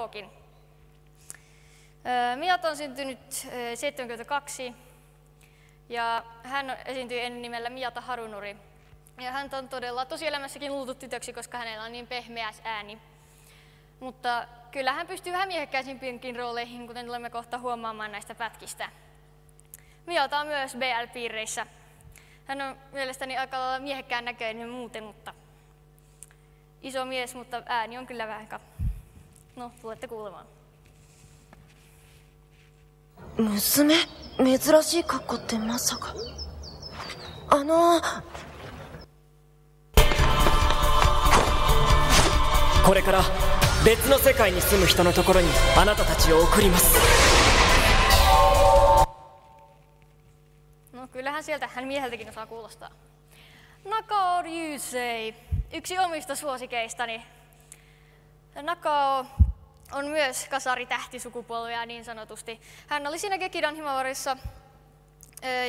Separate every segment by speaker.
Speaker 1: Rookin. Miyata on syntynyt 72 ja hän esiintyi ennen nimellä Miyata Harunuri. Ja hän on todella tosielämässäkin luultu tytöksi, koska hänellä on niin pehmeä ääni. Mutta kyllä hän pystyy vähän miehekkäisimpiinkin rooleihin, kuten tulemme kohta huomaamaan näistä pätkistä. Miyata on myös BL-piireissä. Hän on mielestäni aika lailla miehekkään näköinen muuten, mutta iso mies, mutta ääni on kyllä vähän No, kuulemaan.
Speaker 2: 娘珍しい格好ってまさかあの
Speaker 3: これから別の世界に住む人のところにあなたたちを送ります
Speaker 1: No kyllähän sieltä hän mieheltäkin osaa kuulostaa. Nakao Ryusei, yksi omista suosikeistani. Nakao on myös kasari tähtisukupolvea niin sanotusti. Hän oli siinä Gekidan himavarissa,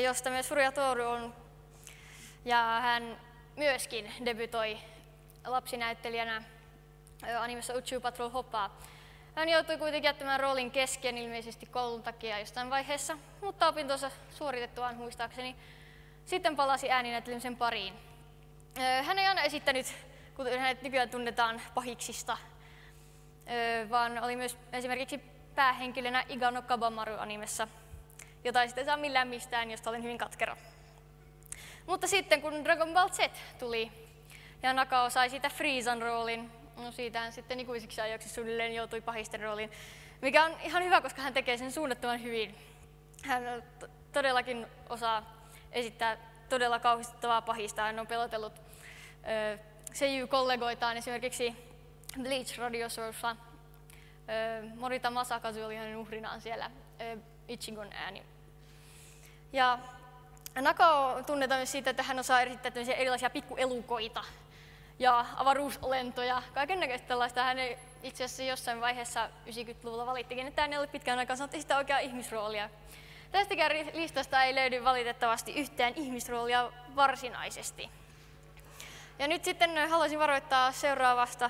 Speaker 1: josta myös Furuya Toru on. Ja hän myöskin debytoi lapsinäyttelijänä animessa Uchu Patrol Hoppaa. Hän joutui kuitenkin jättämään roolin kesken ilmeisesti koulun takia jostain vaiheessa, mutta opintonsa suoritettuaan muistaakseni sitten palasi ääninäyttelemisen pariin. Hän ei aina esittänyt, kuten hänet nykyään tunnetaan, pahiksista vaan oli myös esimerkiksi päähenkilönä Igano Kabamaru-animessa, jota ei sitten saa millään mistään, josta olen hyvin katkera. Mutta sitten kun Dragon Ball Z tuli ja Nakao sai siitä Freezan roolin, no siitä sitten ikuisiksi ajoiksi suunnilleen joutui pahisten rooliin, mikä on ihan hyvä, koska hän tekee sen suunnattoman hyvin. Hän todellakin osaa esittää todella kauhistuttavaa pahista. Hän on pelotellut seiyuu-kollegoitaan esimerkiksi Bleach radioshowssa Morita Masakazu oli hänen uhrinaan siellä Ichigon ääni. Ja Nakao tunnetaan myös siitä, että hän osaa erittää erilaisia pikkuelukoita ja avaruusolentoja, kaiken näköistä tällaista. Hän itse asiassa jossain vaiheessa 90-luvulla valittikin, että hän ei ole pitkään aikaa saanut sitä oikeaa ihmisroolia. Tästäkään listasta ei löydy valitettavasti yhtään ihmisroolia varsinaisesti. Ja nyt sitten haluaisin varoittaa seuraavasta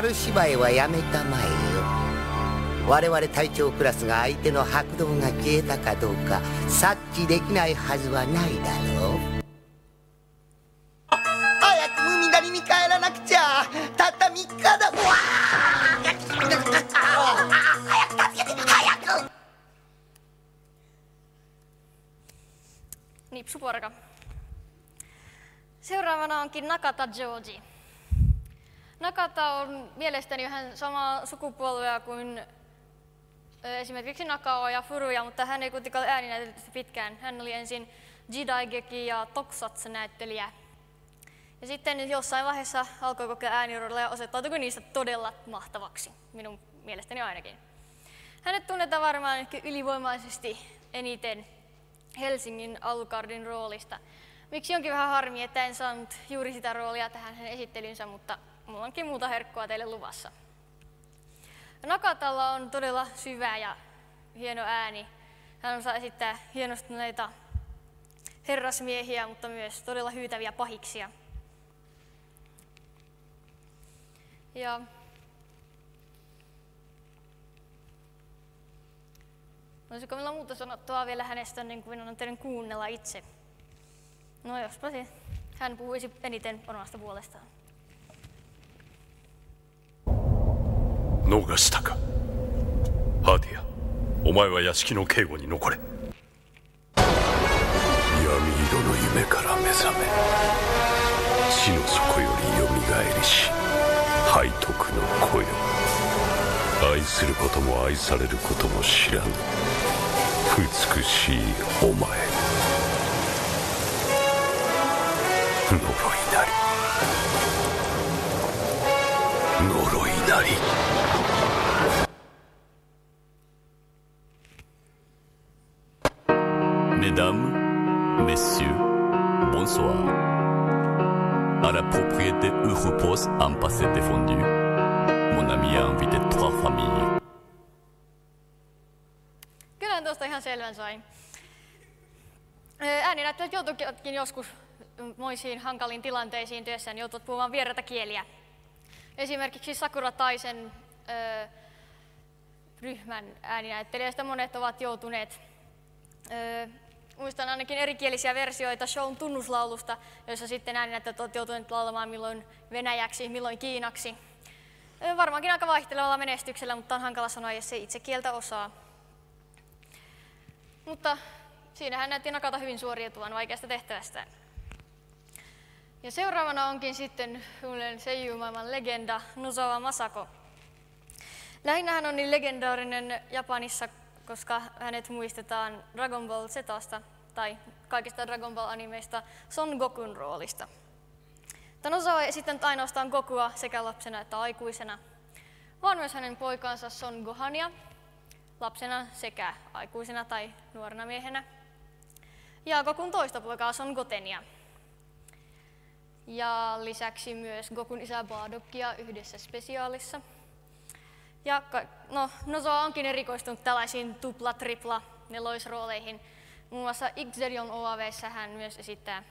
Speaker 4: 猿芝居はやめたまえよ。我々隊長クラスが相手の白道が消えたかどうか察知できないはずはないだろう。
Speaker 5: 早くムミダリに帰らなくちゃ。たった3日だわ
Speaker 6: 早く助けて。早く
Speaker 1: Nipsuporka. Seuraavana onkin Nakata Joji. Nakata on mielestäni vähän samaa sukupolvea kuin esimerkiksi Nakao ja Furuya, mutta hän ei kuitenkaan ääninäytellyt pitkään. Hän oli ensin Jidaigeki ja Tokusatsu-näyttelijä. Ja sitten jossain vaiheessa alkoi kokea ääniroilla ja osoittautui niistä todella mahtavaksi, minun mielestäni ainakin. Hänet tunnetaan varmaan ehkä ylivoimaisesti eniten Helsingin Alucardin roolista. Miksi onkin vähän harmi, että en saanut juuri sitä roolia tähän hänen esittelynsä, mutta mulla onkin muuta herkkoa teille luvassa. Nakatalla on todella syvä ja hieno ääni. Hän osaa esittää hienostuneita herrasmiehiä, mutta myös todella hyytäviä pahiksia. Ja Olisiko meillä muuta sanottua vielä hänestä, niin kuin on teidän kuunnella itse? No jospa se. Hän puhuisi eniten omasta puolestaan.
Speaker 7: 逃したか。ハーティアお前は屋敷の警護に残れ。闇色の夢から目覚め。死の底よりよみがえりし背徳の子よ愛することも愛されることも知らぬ。美しいお前。呪いなり。呪いなり
Speaker 8: Mesdames, Messieurs, bonsoir. À la propriété Europos en passé défendu, mon ami a invité trois familles.
Speaker 1: Kyllä tuosta ihan selvän sain. Ö, Ääninäyttelijät joutuivatkin joskus moisiin hankaliin tilanteisiin työssään, joutuvat puhumaan vieraita kieliä. Esimerkiksi Sakura Taisen ö, ryhmän ääninäyttelijöistä monet ovat joutuneet Öö, muistan ainakin erikielisiä versioita shown tunnuslaulusta, joissa sitten ääninäyttäjät ovat joutuneet laulamaan milloin venäjäksi, milloin kiinaksi. Öö, varmaankin aika vaihtelevalla menestyksellä, mutta on hankala sanoa, jos ei itse kieltä osaa. Mutta siinähän näytti Nakata hyvin suoriutuvan vaikeasta tehtävästään. Ja seuraavana onkin sitten seijumaailman legenda Nozawa Masako. Lähinnä hän on niin legendaarinen Japanissa, koska hänet muistetaan Dragon Ball Zasta tai kaikista Dragon Ball-animeista Son Gokun roolista. Tanosa on esittänyt ainoastaan Gokua sekä lapsena että aikuisena, vaan myös hänen poikaansa Son Gohania lapsena sekä aikuisena tai nuorena miehenä. Ja Gokun toista poikaa Son Gotenia. Ja lisäksi myös Gokun isä Bardokia yhdessä spesiaalissa. Ja no, Nozoa onkin erikoistunut tällaisiin tupla, tripla, neloisrooleihin. Muun muassa Xerion OAVssä hän myös esittää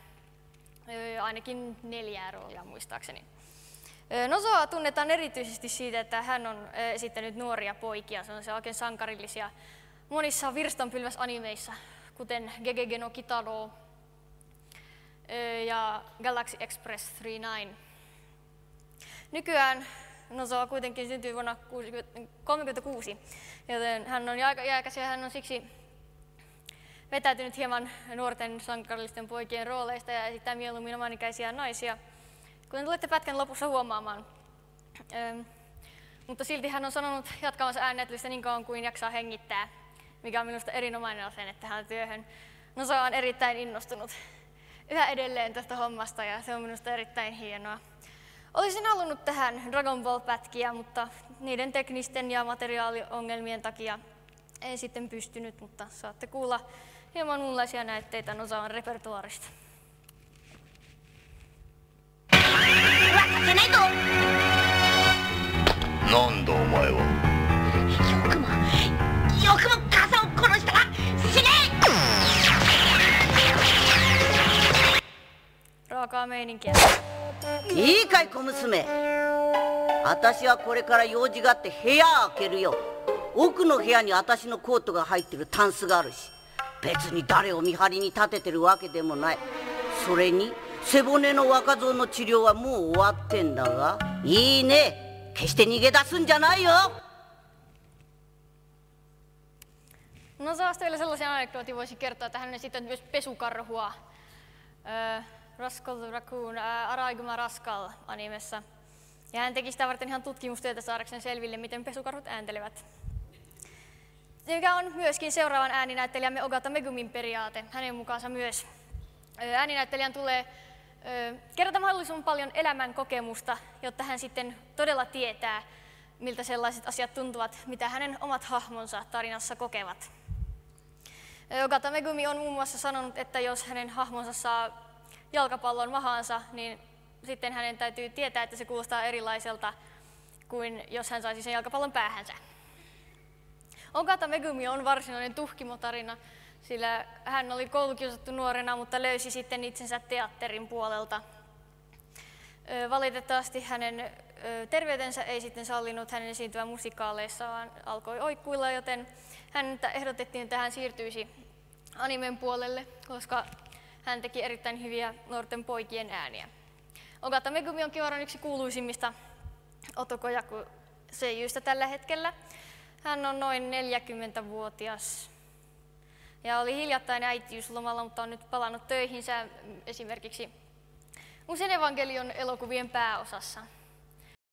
Speaker 1: ö, ainakin neljää roolia muistaakseni. Nozoa tunnetaan erityisesti siitä, että hän on esittänyt nuoria poikia, se on se oikein sankarillisia monissa virstanpylväs-animeissa, kuten Gegege no Kitaro ja Galaxy Express 39. Nykyään Nozoa kuitenkin syntyi vuonna 1936, joten hän on aika iäkäs ja hän on siksi vetäytynyt hieman nuorten sankarillisten poikien rooleista ja esittää mieluummin omanikäisiä naisia, kuten tulette pätkän lopussa huomaamaan. Öm, mutta silti hän on sanonut jatkavansa äänetlystä niin kauan kuin jaksaa hengittää, mikä on minusta erinomainen asenne tähän työhön. Nozoa on erittäin innostunut yhä edelleen tästä hommasta ja se on minusta erittäin hienoa. Olisin halunnut tähän Dragon Ball-pätkiä, mutta niiden teknisten ja materiaaliongelmien takia en sitten pystynyt, mutta saatte kuulla hieman muunlaisia näytteitä Nozawan repertuaarista.
Speaker 6: 分かってないと
Speaker 9: なんだお前は
Speaker 6: よくもよくも
Speaker 10: いいかい小娘。私はこれから用事があって部屋開けるよ。奥の部屋に私のコートが入ってるタンスがあるし。別に誰を見張りに立ててるわけでもない。それに背骨の若造の治療はもう終わってんだが。いいね。決して逃げ出すんじゃないよ。
Speaker 1: No saas teille sellaisen anekdootin voisi kertoa, että hän on esittää myös pesukarhua. Äh, Rascal the Raccoon, äh, Araiguma Rascal animessa. Ja hän teki sitä varten ihan tutkimustyötä saadakseen selville, miten pesukarhut ääntelevät. Mikä on myöskin seuraavan ääninäyttelijämme Ogata Megumin periaate. Hänen mukaansa myös ääninäyttelijän tulee kerätä mahdollisimman paljon elämän kokemusta, jotta hän sitten todella tietää, miltä sellaiset asiat tuntuvat, mitä hänen omat hahmonsa tarinassa kokevat. Ogata Megumi on muun muassa sanonut, että jos hänen hahmonsa saa jalkapallon mahaansa, niin sitten hänen täytyy tietää, että se kuulostaa erilaiselta kuin jos hän saisi sen jalkapallon päähänsä. Ogata Megumi on varsinainen tuhkimotarina, sillä hän oli koulukiusattu nuorena, mutta löysi sitten itsensä teatterin puolelta. Valitettavasti hänen terveytensä ei sitten sallinut hänen esiintyä musikaaleissa, vaan alkoi oikkuilla, joten häntä ehdotettiin, että hän siirtyisi animen puolelle, koska hän teki erittäin hyviä nuorten poikien ääniä. Ogata Megumi on Kivaran yksi kuuluisimmista Otokojaku seiyistä tällä hetkellä. Hän on noin 40-vuotias ja oli hiljattain äitiyslomalla, mutta on nyt palannut töihinsä esimerkiksi Usein evankelion elokuvien pääosassa.